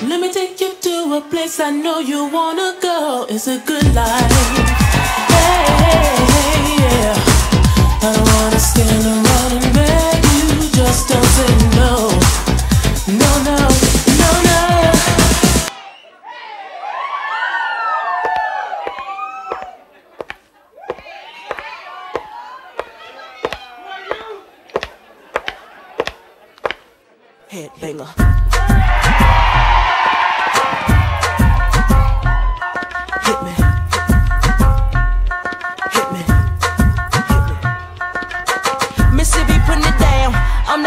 Let me take you to a place I know you wanna go. It's a good life. Hey, hey, hey, yeah. I don't wanna stand around and beg you. Just don't say no. No, no, no, no. Headbanger.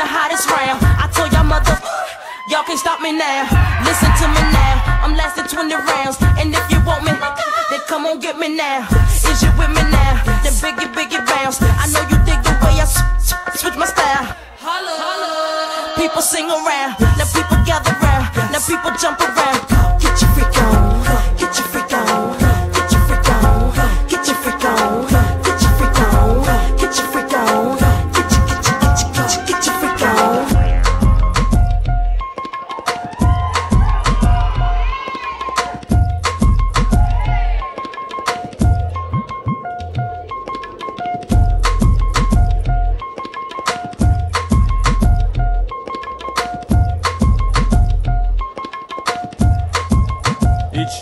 The hottest round. I told y'all mother, y'all can't stop me now. Listen to me now. I'm lasting 20 rounds. And if you want me, then come on get me now. Is you with me now?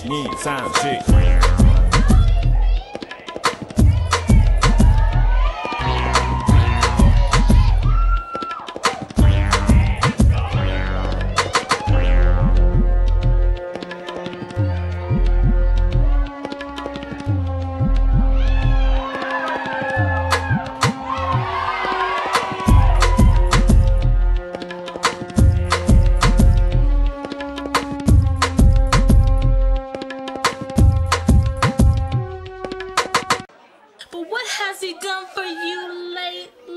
2、3、4。he done for you lately?